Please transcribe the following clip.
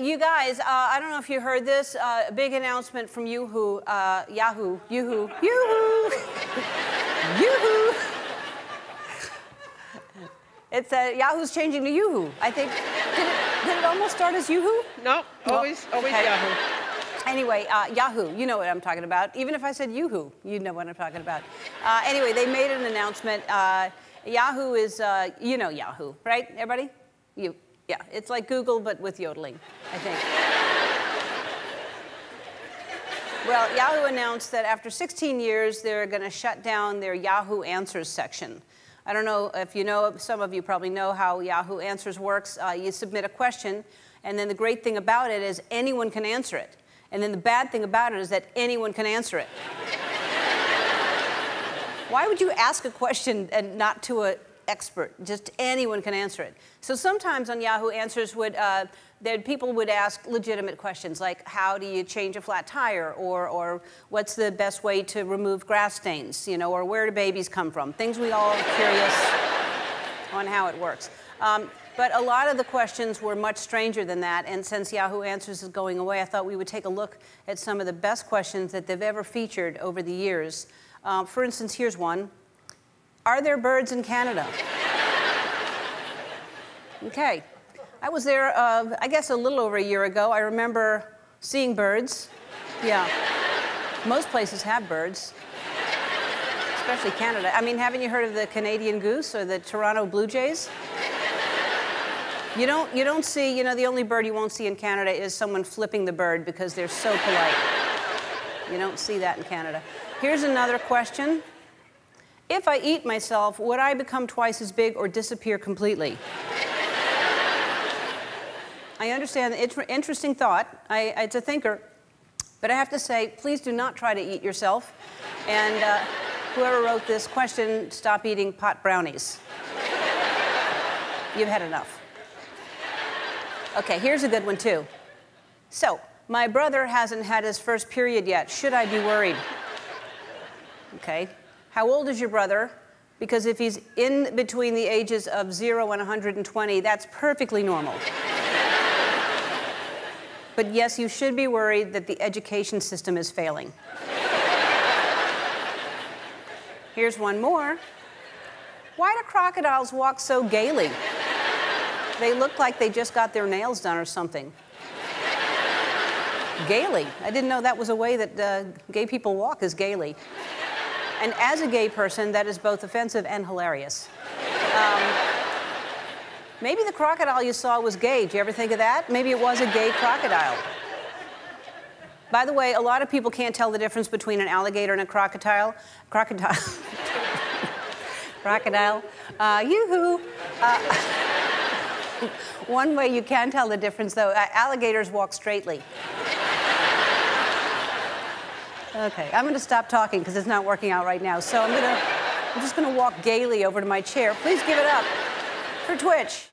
you guys, uh, I don't know if you heard this. Uh, big announcement from Yahoo, uh, Yahoo, Yahoo, Yahoo, Yahoo. It's uh, Yahoo's changing to Yahoo. I think. Did it, did it almost start as Yahoo? No, always, always okay. Yahoo. Anyway, uh, Yahoo, you know what I'm talking about. Even if I said Yahoo, you'd know what I'm talking about. Uh, anyway, they made an announcement. Uh, Yahoo is, uh, you know Yahoo, right, everybody? You, yeah, it's like Google, but with yodeling, I think. well, Yahoo announced that after 16 years, they're going to shut down their Yahoo Answers section. I don't know if you know, some of you probably know how Yahoo Answers works. Uh, you submit a question, and then the great thing about it is anyone can answer it. And then the bad thing about it is that anyone can answer it. Why would you ask a question and not to an expert? Just anyone can answer it. So sometimes on Yahoo Answers would uh, that people would ask legitimate questions like how do you change a flat tire or, or what's the best way to remove grass stains, you know, or where do babies come from? Things we all are curious on how it works. Um, but a lot of the questions were much stranger than that, and since Yahoo Answers is going away, I thought we would take a look at some of the best questions that they've ever featured over the years. Uh, for instance, here's one. Are there birds in Canada? okay. I was there, uh, I guess, a little over a year ago. I remember seeing birds. Yeah. Most places have birds, especially Canada. I mean, haven't you heard of the Canadian goose or the Toronto Blue Jays? You don't, you don't see, you know, the only bird you won't see in Canada is someone flipping the bird because they're so polite. You don't see that in Canada. Here's another question. If I eat myself, would I become twice as big or disappear completely? I understand the interesting thought. I, it's a thinker. But I have to say, please do not try to eat yourself. And uh, whoever wrote this question, stop eating pot brownies. You've had enough. Okay, here's a good one, too. So, my brother hasn't had his first period yet. Should I be worried? Okay. How old is your brother? Because if he's in between the ages of 0 and 120, that's perfectly normal. but yes, you should be worried that the education system is failing. Here's one more. Why do crocodiles walk so gaily? They look like they just got their nails done or something. gaily. I didn't know that was a way that uh, gay people walk, is gaily. And as a gay person, that is both offensive and hilarious. Um, maybe the crocodile you saw was gay. Did you ever think of that? Maybe it was a gay crocodile. By the way, a lot of people can't tell the difference between an alligator and a crocodile. Crocodile. crocodile. Uh, yoo-hoo. Uh, one way you can tell the difference, though, uh, alligators walk straightly. Okay, I'm going to stop talking because it's not working out right now. So I'm to, I'm just going to walk gaily over to my chair. Please give it up for Twitch.